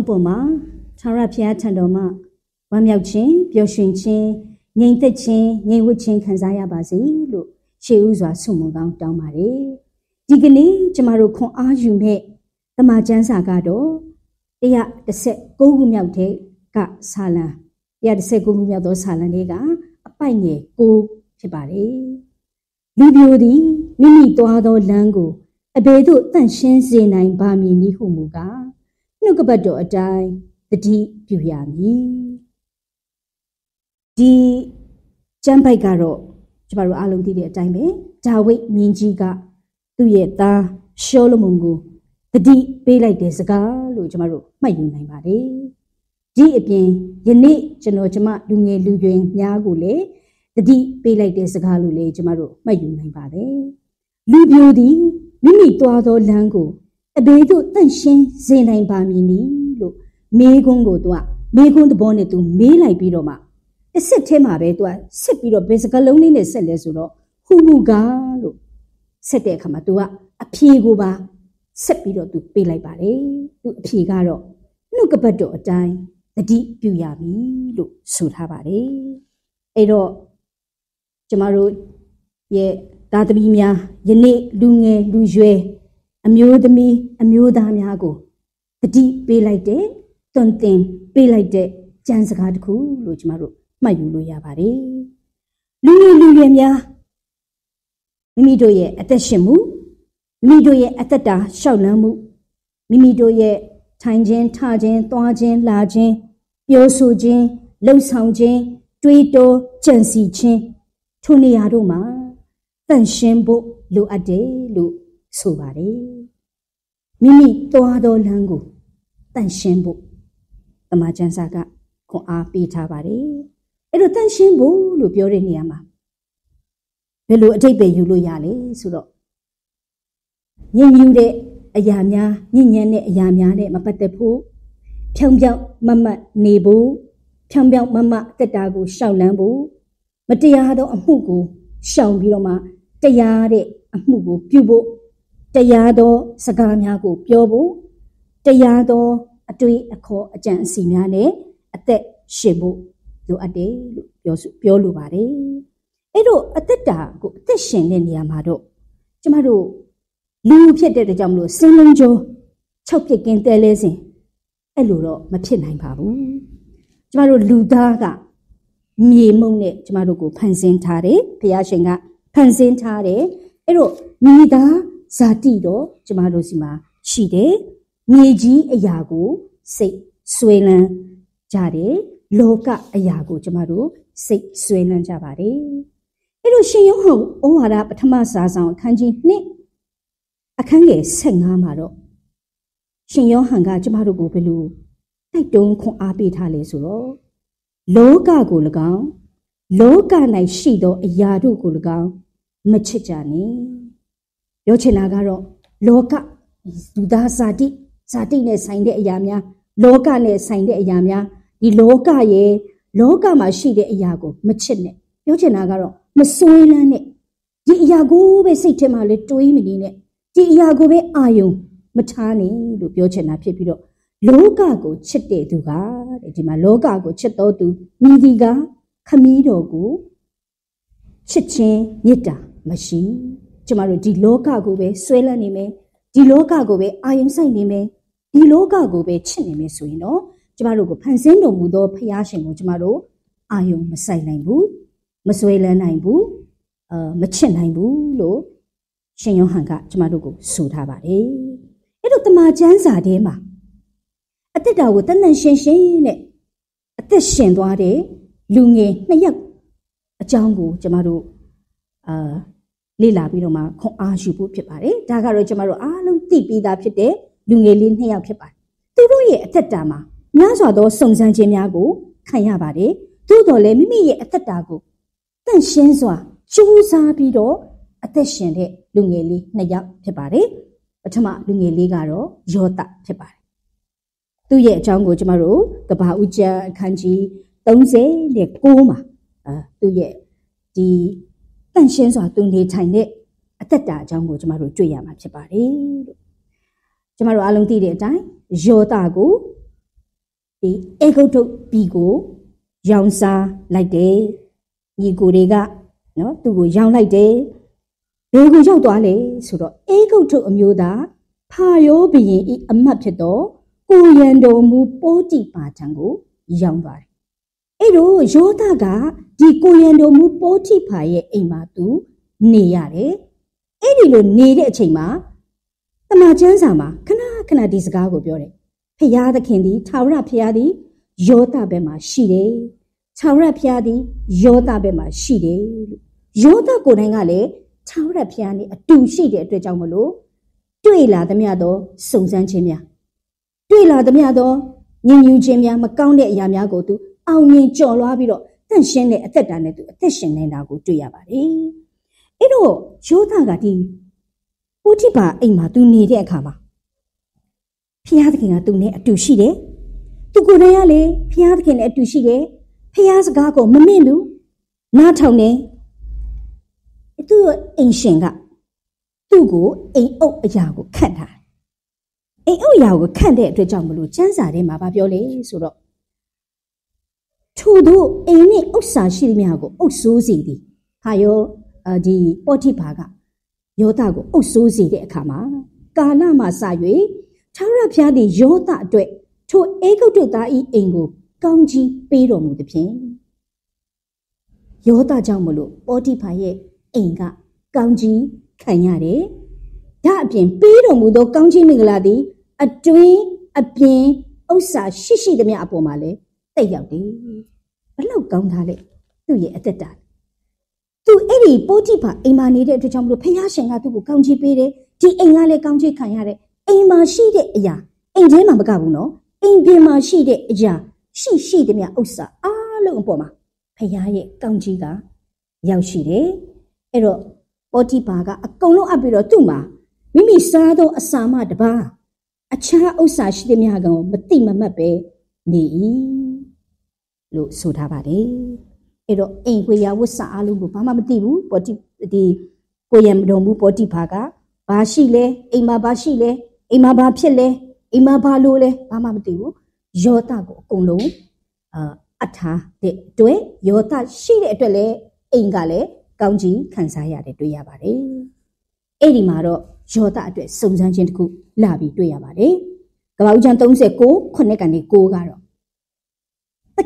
လုံးအပေါ်မှာသာရဖျားထံတော်မှာဝမ်းမြောက်ခြင်းပျော်ရွှင်ခြင်းငြိမ်သက်ခြင်းငြိမ်ဝှက်ခြင်းခံစားရပါစေလို့ရှေးဥစွာဆုမွန်ကောင်းတောင်းပါတယ်ဒီကနေ့ကျမတို့ခွန်အားယူမဲ့တမန်ကျမ်းစာကတော့116ခုမြောက်တဲ့ကဆာလံ116ခုမြောက်သောဆာလံလေးကအပိုက်ငယ်6ဖြစ်ပါတယ်လူပြိုသည်မိမိသွားသောလမ်းကိုအဘယ်သို့တန့်ရှင်းစေနိုင်ပါမည်နည်းဟုမူကား နှုတ်ကပတ်တော်အတိုင်းတတိပြုရမည်ဒီကျမ်းပိုက်ကတော့ကျမတို့အားလုံးသိတဲ့အတိုင်းပဲဒါဝိဒ်မြင်းကြီးကသူ့ရဲ့သားရှောလမုန်ကိုတတိပေးလိုက်တဲ့စကားလို့ကျမတို့မှတ်ယူနိုင်ပါတယ်ဒီအပြင်ယနေ့ကျွန်တော်ကျမလူငယ်လူရွယ်များကိုလည်းတတိပေးလိုက်တဲ့စကားလို့လေကျမတို့မှတ်ယူနိုင်ပါတယ်လူပြိုသည်မိမိသွားသောလမ်းကို အဘေးသို့တန့်ရှင်းစေနိုင်ပါမည်နီလို့မေးခွန်းကိုသူကမေးခွန်းသဘောနဲ့သူမေးလိုက်ပြီးတော့မှတစ်ဆက်ထဲမှာပဲသူကဆက်ပြီးတော့ဘယ်စကားလုံးလေးနဲ့ဆက်လဲဆိုတော့ဟူမူကားလို့ဆက်တဲ့အခါမှာသူကအဖြေကိုပါဆက်ပြီးတော့သူပေးလိုက်ပါတယ်သူအဖြေကတော့နှုတ်ကပတ်တော်အတိုင်းတတိပြုရမည်လို့ဆိုထားပါတယ်အဲ့တော့ကျမတို့ရဲ့သားသမီးများယနေ့လူငယ်လူရွယ် အမျိုးသမီးအမျိုးသားများကိုတတိပေးလိုက်တဲ့တွန်တင်ပေးလိုက်တဲ့ကြံစကားတစ်ခုလို့ကျမတို့မှတ်ယူလို့ရပါတယ်လူငယ်လူရွယ်များမိမိတို့ရဲ့အသက်ရှင်မှုမိမိတို့ရဲ့အသက်တာရှောက်လန်းမှုမိမိတို့ရဲ့ထိုင်ခြင်းထခြင်းသွားခြင်းလာခြင်းပြောဆိုခြင်းလှုပ်ဆောင်ခြင်းတွေးတောကြံစီခြင်းထိုနေရာတို့မှာတန့်ရှင်းဖို့လိုအပ်တယ်လို့ ဆိုပါတယ်မိမိသွားသောလမ်းကိုတန့်ရှင်းဖို့တမန်ကျမ်းစာကခွန်အားပေးထားပါတယ်အဲ့တော့တန့်ရှင်းဖို့လို့ပြောတဲ့နေရာမှာဘယ်လိုအထိပ္ပယ်ယူလို့ရလဲဆိုတော့ညင်ယူတဲ့အရာများညဉ့်ညံ့တဲ့အရာများနဲ့မပတ်သက်ဖို့ဖြောင်ပြောင်မမတ်နေဖို့ဖြောင်ပြောင်မမတက်တာကိုရှောက်လန်းဖို့မတရားသောအမှုကိုရှောင်ပြီးတော့မှတရားတဲ့အမှုကိုပြုဖို့ တရားသောစကားများကိုပြောဖို့တရားသောအတွေ့အခေါ်အကြံအစီများနဲ့အသက်ရှင်ဖို့လိုအပ်တယ်လို့ပြောပြောလိုပါတယ်အဲ့တော့အသက်တာကိုအသက်ရှင်တဲ့နေရာမှာတော့ကျမတို့လူဖြစ်တဲ့ကြောင့်မလို့စင်းလုံးကျော်၆ပြစ်ကင်းတဲလဲစဉ်အဲ့လိုတော့မဖြစ်နိုင်ပါဘူးကျမတို့လူသားကမြေမုံနဲ့ကျမတို့ကိုဖန်ဆင်းထားတယ်ဘုရားရှင်ကဖန်ဆင်းထားတယ်အဲ့တော့မြေသား ဇာတိတော့ကျမတို့စီမှာရှိတယ်မြေကြီးအရာကိုစိတ်ဆွေးလန်းကြတယ်လောကအရာကိုကျမတို့စိတ်ဆွေးလန်းကြပါတယ်အဲ့တော့ရှင်ယောဟန်ဩဝါဒပထမစာဆောင်အခန်းကြီး2အခန်းငယ်15မှာတော့ရှင်ယောဟန်ကကျမတို့ကိုဘယ်လိုတိုက်တွန်းခွန်အားပေးထားလဲဆိုတော့လောကကို၎င်းလောက၌ရှိသောအရာတို့ကို၎င်းမချစ်ကြနဲ့ ပြောချင်တာကတော့လောကလူသားဇာတိဇာတိနဲ့ဆိုင်တဲ့အရာများလောကနဲ့ဆိုင်တဲ့အရာများဒီလောကရဲ့လောကမှာရှိတဲ့အရာကိုမချစ်နဲ့ပြောချင်တာကတော့မစွဲလန်းနဲ့ဒီအရာကိုပဲစိတ်ထဲမှာလေတွေးမနေနဲ့ဒီအရာကိုပဲအာယုံမထားနဲ့လို့ပြောချင်တာဖြစ်ပြီးတော့လောကကိုချစ်တဲ့သူကတဲ့ဒီမှာလောကကိုချစ်တော်သူမိဒီကခမည်းတော်ကိုချစ်ခြင်းမေတ္တာမရှိ ကျမတို့ဒီလောကကိုပဲဆွဲလန်းနေမယ်ဒီလောကကိုပဲအာယုံဆိုင်နေမယ်ဒီလောကကိုပဲချစ်နေမယ်ဆိုရင်တော့ကျမတို့ကိုဖန်ဆင်းတော်မူသောဖခင်ရှင်ကိုကျမတို့အာယုံမဆိုင်နိုင်ဘူးမဆွဲလန်းနိုင်ဘူးအာမချစ်နိုင်ဘူးလို့ရှင်ယောဟန်ကကျမတို့ကိုဆိုထားပါတယ်အဲ့တော့တမန်ကျမ်းစာထဲမှာအသက်တာကိုတန်တန်ရှင်းရှင်းနဲ့အသက်ရှင်သွားတဲ့လူငယ်နှစ်ယောက်အကြောင်းကိုကျမတို့အာ လေ့လာပြီးတော့မှခွန်အားယူဖို့ဖြစ်ပါတယ်ဒါကတော့ကျမတို့အားလုံးသိပြီးသားဖြစ်တဲ့လူငယ်လေးနှစ်ယောက်ဖြစ်ပါတယ်သူတို့ရဲ့အသက်တာမှာများစွာသောစုံစမ်းခြင်းများကိုခံရပါတယ်သို့တော်လည်းမိမိရဲ့အသက်တာကိုတန့်ရှင်းစွာကြိုးစားပြီးတော့အသက်ရှင်တဲ့လူငယ်လေးနှစ်ယောက်ဖြစ်ပါတယ်ပထမလူငယ်လေးကတော့ယောသဖြစ်ပါတယ်သူ့ရဲ့အကြောင်းကိုကျမတို့ကဘာဦးကျမ်းအခန်းကြီး30နဲ့9မှာအာသူ့ရဲ့ဒီ တန့်ရှင်းစွာသူနေထိုင်တဲ့အသက်တာအကြောင်းကိုကျမတို့တွေ့ရမှာဖြစ်ပါတယ်လို့ကျမတို့အားလုံးသိတဲ့အတိုင်းယောသကိုဒီအေဂုတ်တုပြည်ကိုရောင်စားလိုက်တယ်ညီကိုတွေကနော်သူ့ကိုရောင်လိုက်တယ်ဘယ်ကိုရောက်သွားလဲဆိုတော့အေဂုတ်တုအမျိုးသားဖာယောဘရင်ဤအမတ်ဖြစ်တော့ကိုရန်တော်မူပိုးတိပါချံကိုရောင်သွားတယ် အဲ့တော့ယောသကဒီကိုရန်တော်မူပိုးတိဖာရဲ့အိမ်မှာသူနေရတယ်အဲ့ဒီလိုနေတဲ့အချိန်မှာတမန်ကျမ်းစာမှာခဏခဏဒီစကားကိုပြောတယ်ဖျားသခင်သည်ထာဝရဖျားသည်ယောသဘက်မှာရှိတယ်ထာဝရဖျားသည်ယောသဘက်မှာရှိတယ်လို့ယောသကိုယ်တိုင်ကလည်းထာဝရဖျားနဲ့အတူရှိတဲ့အတွက်ကြောင့်မလို့တွေ့လာသမျှသောစုံစမ်းခြင်းများတွေ့လာသမျှသောညင်ညူးခြင်းများမကောင်းတဲ့အရာများကိုသူ အောင်မြင်ကျော်လွှားပြီးတော့တန့်ရှင်းတဲ့အသက်တာနဲ့သူအသက်ရှင်နေတာကိုတွေ့ရပါတယ်။အဲ့တော့ယောသကဒီပုထိပါအိမ်မှာသူနေတဲ့အခါမှာဖျားသခင်ကသူနဲ့အတူရှိတယ်။သူကိုယ်တိုင်ကလည်းဖျားသခင်နဲ့အတူရှိတယ်။ဖျားစကားကိုမမင့်ဘူး။နားထောင်တယ်။သူ့အိမ်ရှင်ကသူ့ကိုအိမ်အုပ်အရာကိုခန့်ထားအိမ်အုပ်အရာကိုခန့်တဲ့အတွက်ကြောင့်မလို့ကျမ်းစာထဲမှာဗာပြောလေဆိုတော့ ထို့သောအိမ်နှင့်ဥစ္စာရှိသမျှကိုအုပ်ဆိုးစီသည်ဟာယောဒီပောတိဖာကယောသကိုအုပ်ဆိုးစီတဲ့အခါမှာကာလမှစ၍ထာဝရဘုရားသည်ယောသအတွက်ထိုအေဂုတ်တုသားဤအိမ်ကို ကောင်းကြီးပေးတော်မူသဖြင့်ယောသကြောင့်မလို့ပောတိဖာရဲ့အိမ်ကကောင်းကြီးခံရတယ်။ဒါအပြင်ပေးတော်မူသောကောင်းကြီးမင်္ဂလာသည်အတွင်းအပြင်ဥစ္စာရှိရှိသမျှအပေါ်မှာလည်း တိတ်ရောက်တယ်။ဘလောက်ကောင်းသားလဲသူ့ရဲ့အသက်တာ။သူအဲ့ဒီပိုတိဖာအိမ်မှာနေတဲ့အတွက်ကြောင့်မလို့ဖယားရှင်ကသူ့ကိုကောင်းချီးပေးတယ်။ဒီအိမ်ကလည်းကောင်းချီးခံရတယ်။အိမ်မှာရှိတဲ့အရာအိမ်ထဲမှာမကဘူးနော်။အိမ်ပြင်မှာရှိတဲ့အရာရှိရှိသမျှဥစ္စာအားလုံးအပေါ်မှာဖယားရဲ့ကောင်းချီးကရောက်ရှိတယ်။အဲ့တော့ပေါတိပါကအကုန်လုံးအပ်ပြီးတော့သူ့မှာမိမိစားသောအစာမတပါအခြားဥစ္စာရှိသည်များကောင်မတိမမတ်ပဲနေ၏ လို့ဆိုထားပါတယ်အဲ့တော့အိမ်ခွေရဝတ်စာအလုံးကိုဘာမှမသိဘူးပေါတိဒီကိုရံတော်မူပေါတိပါကဘာရှိလဲအိမ်မှာဘာရှိလဲအိမ်မှာဘာဖြစ်လဲအိမ်မှာဘာလို့လဲဘာမှမသိဘူးယောသကိုအကုန်လုံးအာအထားတဲ့အတွက်ယောသရှိတဲ့အတွက်လည်းအိမ်ကလည်းကောင်းကြီးခံစားရတယ်တွေ့ရပါတယ်။အဲ့ဒီမှာတော့ယောသအတွက်စုံစမ်းခြင်းတစ်ခုလာပြီးတွေ့ရပါတယ်။ကပ္ပဦးကျမ်း39ခုနှစ်ကနေ6ကတော့သ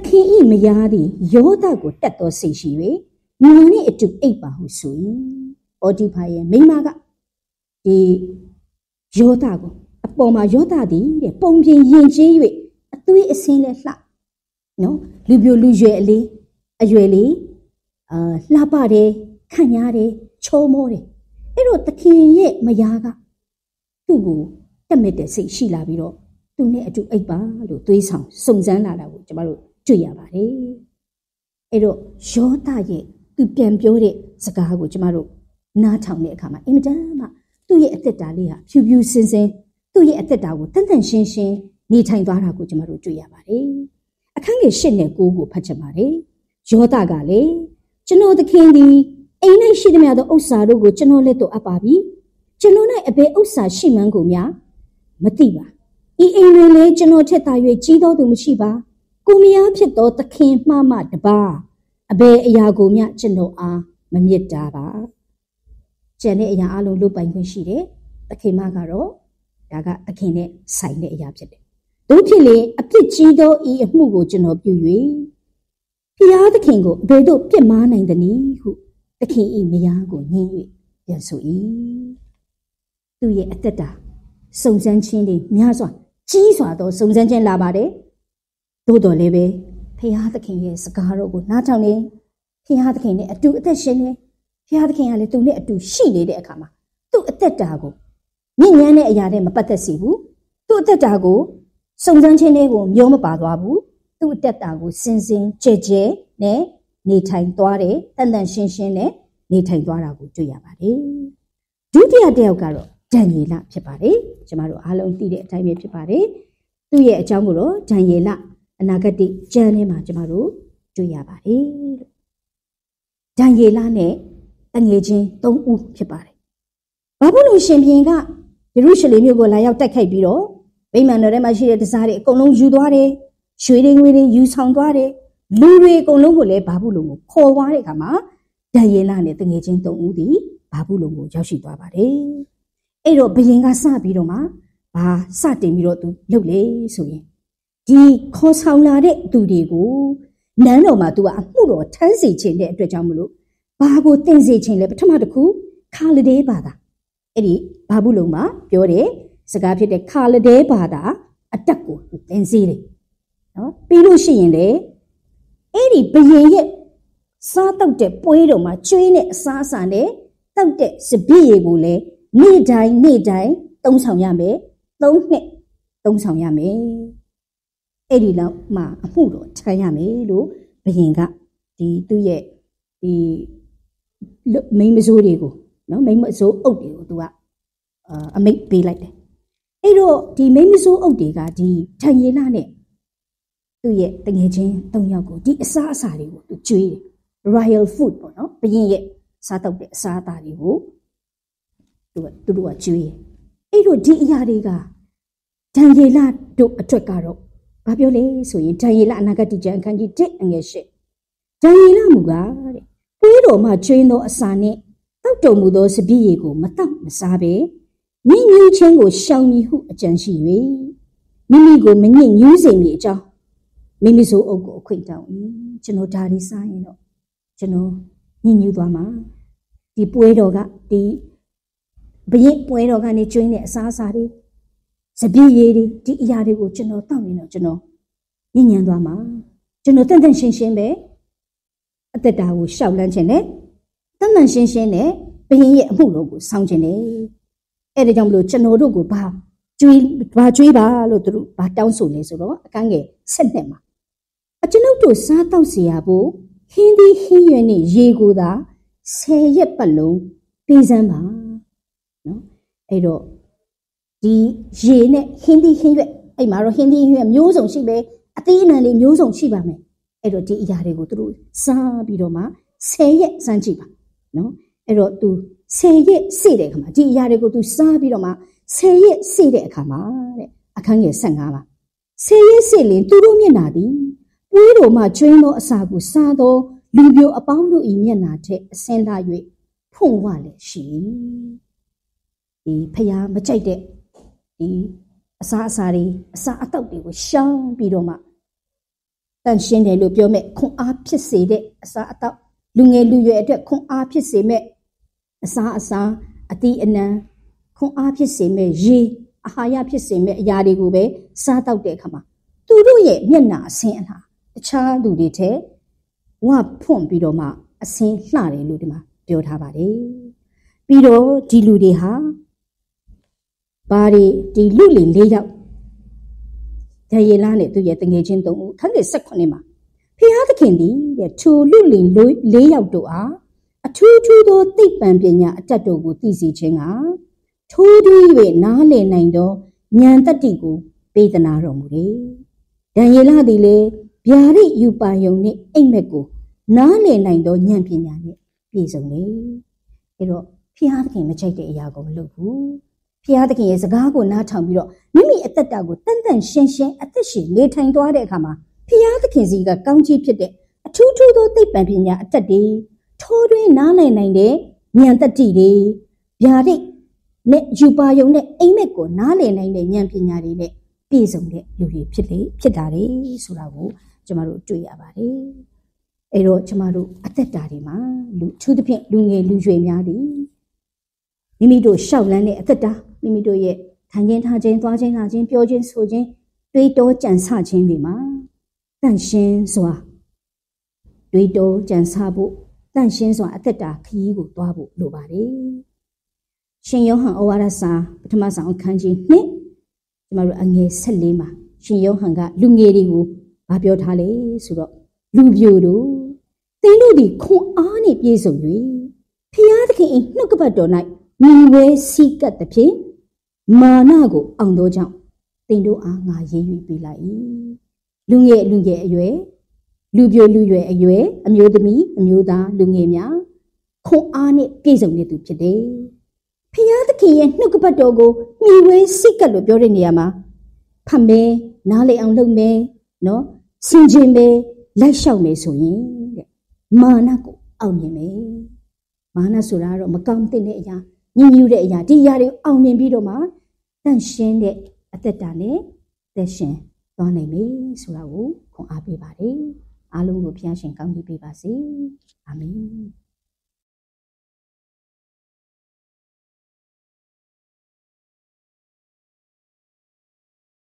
ခင်ဤမယားသည်ယောသကိုတတ်သောစိတ်ရှိ၍ငါနှင့်အတူအိပ်ပါဟုဆို၏။အော်ဒီဖာရဲ့မိမကဒီယောသကိုအပေါ်မှာယောသသည်တဲ့ပုံပြင်ရင်ကျေး၍အသွေးအစင်းလဲလှနော်လူပြိုလူရွယ်အလေးအရွယ်လေးအာလှပတယ်ခန့်ညားတယ်ချုံမောတယ်အဲ့တော့သခင်ရဲ့မယားကသူ့ကိုတက်မဲ့တဲ့စိတ်ရှိလာပြီးတော့သူနဲ့အတူအိပ်ပါလို့သွေးဆောင်စုံစမ်းလာတာကိုကျမတို့ တွေ့ရပါတယ်အဲ့တော့ယောသရဲ့သူပြန်ပြောတဲ့စကားကိုကျမတို့နားထောင်တဲ့အခါမှာအင်မတန်မှသူ့ရဲ့အသက်တာလေးဟာဖြူဖြူစင်စင်သူ့ရဲ့အသက်တာကိုတန်တန်ရှင်းရှင်းနေထိုင်သွားတာကိုကျမတို့တွေ့ရပါတယ်အခန်းငယ်၈နဲ့၉ကိုဖတ်ချင်ပါတယ်ယောသကလည်းကျွန်တော်သခင်သည်အိမ်၌ရှိသမျှသောဥစ္စာတို့ကိုကျွန်တော်လက်သို့အပ်ပါပြီကျွန်တော်၌အဘယ်ဥစ္စာရှိမှန်းကိုများမသိပါဤအိမ်တွင်လည်းကျွန်တော်ထက်သာ၍ကြီးသောသူမရှိပါ ကိုမယားဖြစ်သောသခင်မှမှတပါအဘယ်အရာကိုမျှကျွန်တော်အားမမြစ်တာပါကျန်တဲ့အရာအလုံးလုပ်ပိုင်ခွင့်ရှိတယ်သခင်မကတော့ဒါကသခင်နဲ့ဆိုင်တဲ့အရာဖြစ်တယ်တို့ဖြစ်လေအပြစ်ကြီးသောဤအမှုကိုကျွန်တော်ပြု၍ဖျားသခင်ကိုအဘယ်သို့ပြစ်မှားနိုင်သနည်းဟုသခင်ဤမယားကိုညှင်း၍ပြန်ဆို၏သူရဲ့အသက်တာစုံစမ်းခြင်းတွေများစွာကြီးစွာသောစုံစမ်းခြင်းလာပါတယ် သို့တော်လည်းပဲဖျားသခင်ရဲ့စကားတော်ကိုနားထောင်နေဖျားသခင်နဲ့အတူအသက်ရှင်နေဖျားသခင်ကလည်းသူနဲ့အတူရှိနေတဲ့အခါမှာသူ့အသက်တာကိုမြင့်မြတ်တဲ့အရာတွေမပတ်သက်စီဘူးသူ့အသက်တာကိုစုံစမ်းခြင်းတွေကိုမျိုးမပါသွားဘူးသူ့အတက်တာကိုစင်စင်ကြဲကြဲနဲ့နေထိုင်သွားတယ်တန်တန်ရှင်းရှင်းနဲ့နေထိုင်သွားတာကိုတွေ့ရပါတယ်ဒုတိယတစ်ယောက်ကတော့ဒံယေလဖြစ်ပါတယ်ကျမတို့အားလုံးသိတဲ့အတိုင်းပဲဖြစ်ပါတယ်သူ့ရဲ့အကြောင်းကိုတော့ဒံယေလ အနာဂတ်ကျမ်းထဲမှာကျမတို့တွေ့ရပါတယ်ဒံယေလနဲ့တငယ်ချင်း၃ဦးဖြစ်ပါတယ်ဘာဖြစ်လို့ရှင်ဘုရင်ကယေရုရှလင်မြို့ကိုလာရောက်တိုက်ခိုက်ပြီးတော့ဗိမာန်တော်ထဲမှာရှိတဲ့တစားတွေအကုန်လုံးယူသွားတယ်ရွှေတွေငွေတွေယူဆောင်သွားတယ်လူတွေအကုန်လုံးကိုလည်းဘာဘူးလုံကိုခေါ်သွားတဲ့အခါမှာဒံယေလနဲ့တငယ်ချင်း၃ဦးဒီဘာဘူးလုံကိုရောက်ရှိသွားပါတယ်အဲ့တော့ဘယင်ကစပြီးတော့မှဘာစတင်ပြီးတော့သူလှုပ်လေဆိုရင် ဒီခေါ်ဆောင်လာတဲ့သူတွေကိုနန်းတော်မှာသူကအမှုတော်ထမ်းစီခြင်းတဲ့အတွက်ကြောင့်မလို့ဘာကိုတင်စီခြင်းလဲပထမတစ်ခုခါလဒဲဘာသာအဲ့ဒီဘာဘူးလုံမှာပြောတယ်စကားဖြစ်တဲ့ခါလဒဲဘာသာအတက်ကိုတင်စီတယ်နော်ပြီးလို့ရှိရင်လေအဲ့ဒီဘယင်ရဲ့စားတောက်တဲ့ပွဲတော်မှာကျွေးတဲ့အစားအစာနဲ့တောက်တဲ့စပည့်ရေကိုလည်းနေ့တိုင်းနေ့တိုင်းသုံးဆောင်ရမယ်သုံးနှစ်သုံးဆောင်ရမယ် အဲ့ဒီလောက်မှအမှုတော်ထမ်းရမယ်လို့ဘယင်ကဒီသူ့ရဲ့ဒီမိန်းမစိုးတွေကိုနော်မိန်းမစိုးအုပ်တွေကိုသူကအမိတ်ပေးလိုက်တယ်အဲ့တော့ဒီမိန်းမစိုးအုပ်တွေကဒီထန်ရည်လာနဲ့သူ့ရဲ့တငယ်ချင်း၃ယောက်ကိုဒီအစားအစာတွေကိုသူကျွေးတယ် royal food ပေါ့နော်ဘရင်ရဲ့စားတော့တဲ့အစားအစာတွေကိုသူကသူတို့ကကျွေးတယ်အဲ့တော့ဒီအရာတွေကဒံယေလတို့အတွက်ကတော့ ဘာပြောလဲဆိုရင်ဒံယေလအနာဂတ်ကျမ်းအခန်းကြီး1အငယ်8ဒံယေလမူကားတဲ့ပွေးတော်မှာကျွင်းသောအစာနဲ့တောက်တော်မူသောစပြည့်ရည်ကိုမတောက်မစားပဲမြင့်ညူးခြင်းကိုရှောင်မည်ဟုအကြံရှိ၍မိမိကိုမညစ်ညူးစေမည်အကြောင်းမိမိဆိုအုပ်ကိုအခွင့်တောင်း၏ကျွန်တော်ဒါတွေစားရင်တော့ကျွန်တော်ညင်ညူးသွားမှာဒီပွဲတော်ကဒီဘရင်ပွဲတော်ကနေကျွင်းတဲ့အစားအစာတွေ စပြည့်ရည်တွေဒီအရာတွေကိုကျွန်တော်တောက်ရင်တော့ကျွန်တော်ညင်ညံသွားမှာကျွန်တော်တန်တန်ရှင်းရှင်းပဲအသက်တာကိုရှောက်လန်းခြင်းနဲ့တန်တန်ရှင်းရှင်းနဲ့ဘရင်ရဲ့အမှုတော်ကိုစောင့်ခြင်းနဲ့အဲ့ဒါကြောင့်မလို့ကျွန်တော်တို့ကိုဘာကျွေးဘာကျွေးပါလို့သူတို့ဘာတောင်းဆိုလဲဆိုတော့အကန်းငယ်ဆက်နှစ်မှာအကျွန်ုပ်တို့စားတော့เสียဖို့ဟင်းသီးဟင်းရွက်နဲ့ရေကိုသာဆယ်ရက်ပတ်လုံးပေးစမ်းပါနော်အဲ့တော့ ဒီရေနဲ့ဟင်းသီးဟင်းရွက်အဲ့မှာတော့ဟင်းသီးဟင်းရွက်မျိုးစုံရှိပဲအသေးအနံလေးမျိုးစုံရှိပါမယ်အဲ့တော့ဒီအရာတွေကိုသူတို့စားပြီးတော့မှဆယ်ရက်စမ်းကြည့်ပါနော်အဲ့တော့ तू ဆယ်ရက်စေ့တဲ့အခါမှာဒီအရာတွေကို तू စားပြီးတော့မှဆယ်ရက်စေ့တဲ့အခါမှာတဲ့အခန်းငယ်15ပါဆယ်ရက်စေ့လင်သူတို့မျက်နာသည်ပွေးတော်မှကျွင်းသောအစာကိုစားသောလူပြိုအပေါင်းတို့၏မျက်နာထက်အစင်းလာ၍ဖွင့်ဝလည်းရှိဒီဖျားမကြိုက်တဲ့ ဒီအစာအစာတွေအစာအတော့တွေကိုရှောင်ပြီးတော့မှတန်ရှင်းတယ်လို့ပြောမဲ့ခွန်အားဖြစ်စေတဲ့အစာအတော့လူငယ်လူရွယ်အတွက်ခွန်အားဖြစ်စေမဲ့အစာအစာအတိအနံခွန်အားဖြစ်စေမဲ့ရေအာဟာရဖြစ်စေမဲ့အရာတွေကိုပဲစားတော့တဲ့အခါမှာသူတို့ရဲ့မျက်နှာအဆင်းအလားတခြားလူတွေထဲဝဖွန့်ပြီးတော့မှအဆင်းလှတယ်လို့ဒီမှာပြောထားပါတယ်ပြီးတော့ဒီလူတွေဟာ ဘာတွေဒီလူလင်၄ယောက်ဒယေလာနဲ့သူရဲ့တငယ်ချင်း၃ဦးခန်းလေး၁၈မှာဖျားသခင်သည်တဲ့ထိုလူလင်၄ယောက်တို့အားအထူးထူးသောသိပ္ပံပညာအတတ်တို့ကိုသိစေခြင်းကထိုးထွေး၍နားလည်နိုင်သောဉာဏ်တတ္တိကိုပေးသနာတော်မူတယ်။ဒံယေလသည်လည်းဗျာဒိယူပါယုံနှင့်အိမ်မက်ကိုနားလည်နိုင်သောဉာဏ်ပညာနှင့်ပြည့်စုံလေ။အဲတော့ဖျားသခင်မချိုက်တဲ့အရာကိုမလုပ်ဘူး။ ဖျားသခင်ရဲ့စကားကိုနားထောင်ပြီးတော့မိမိအသက်တာကိုတန်တန်ရှင်းရှင်းအသက်ရှင်နေထိုင်သွားတဲ့အခါမှာဖျားသခင်စီကကောင်းကြီးဖြစ်တဲ့အထူးထူးသောသိပ္ပံပညာအသက်တွေထိုးတွင်းနားလည်နိုင်တဲ့ဉာဏ်တတ္တိတွေဗျာဒိနဲ့ယူပါယုံနဲ့အိမ်မက်ကိုနားလည်နိုင်တဲ့ဉာဏ်ပညာတွေနဲ့ပြည့်စုံတဲ့လူတွေဖြစ်လေဖြစ်တာလေဆိုတာကိုကျမတို့တွေ့ရပါတယ်။အဲတော့ကျမတို့အသက်တာတွေမှာလူသူသဖြင့်လူငယ်လူရွယ်များသည် မိမိတို့ရှောက်လန်းတဲ့အသက်တာမိမိတို့ရဲ့ခံခြင်းထားခြင်းသွားခြင်းလာခြင်းပြောခြင်းဆိုခြင်းတွေးတောကြံစခြင်းတွေမှာတန့်ရှင်းစွာတွေးတောကြံစဖို့တန့်ရှင်းစွာအသက်တာခရီးကိုသွားဖို့လိုပါတယ်။ရှင်ယောဟန်ဩဝါဒစာပထမဆုံးအခန်းကြီး2ကျမတို့အငယ်14မှာရှင်ယောဟန်ကလူငယ်တွေကိုဘာပြောထားလဲဆိုတော့လူပြိုတို့သင်တို့ဒီခွန်အားနှင့်ပြည့်စုံ၍ဖျားသခင်၏နှုတ်ကပတ်တော်၌ မြည်ဝဲစီကပ်သဖြင့်မာနကိုအောင်သောကြောင့်သင်တို့အားငါရေး၍ပေးလိုက်၏လူငယ်လူငယ်အရွယ်လူပြိုလူရွယ်အရွယ်အမျိုးသမီးအမျိုးသားလူငယ်များခွန်အားနှင့်ပြည့်စုံနေသူဖြစ်တယ်ဖျားသခင်ရဲ့နှုတ်ကပတ်တော်ကိုမြည်ဝဲစိတ်ကပ်လို့ပြောတဲ့နေရာမှာဖတ်မယ်နားလေအောင်လုပ်မယ်နော်စင်ကြင်ပဲလိုက်လျှောက်မယ်ဆိုရင်တဲ့မာနကိုအောင်မြင်မယ်မာနဆိုတာကတော့မကောင်းတဲ့အရာ ညှဉ်းညူတဲ့အရာဒီအရာတွေအောင်မြင်ပြီးတော့မှတန့်ရှင်းတဲ့အသက်တာနဲ့သက်ရှင်သွားနိုင်မယ်ဆိုတာကိုခွန်အားပေးပါတယ်အားလုံးကိုဖျားရှင်ကောင်းကြီးပေးပါစေအာမင်